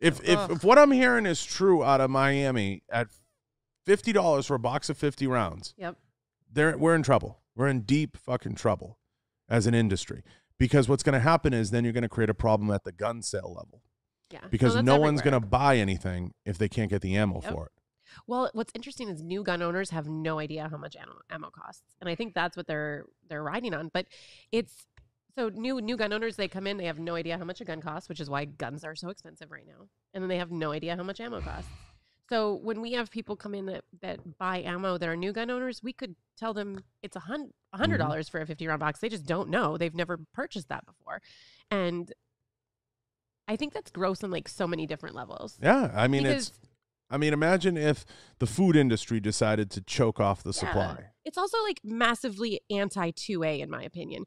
If if, if what I'm hearing is true out of Miami at fifty dollars for a box of fifty rounds, Yep. they're we're in trouble. We're in deep fucking trouble as an industry because what's going to happen is then you're going to create a problem at the gun sale level Yeah. Oh, because that's no one's going to buy anything if they can't get the ammo Yep. for it. Well, what's interesting is new gun owners have no idea how much ammo, ammo costs, and I think that's what they're they're riding on. But it's so new new gun owners they come in they have no idea how much a gun costs, which is why guns are so expensive right now, and then they have no idea how much ammo costs. So when we have people come in that, that buy ammo that are new gun owners, we could tell them it's a hun- a hundred Mhm. dollars for a fifty round box. They just don't know; they've never purchased that before, and I think that's gross on like so many different levels. Yeah, I mean Because- it's I mean imagine if the food industry decided to choke off the Yeah. supply. It's also like massively anti 2A, in my opinion.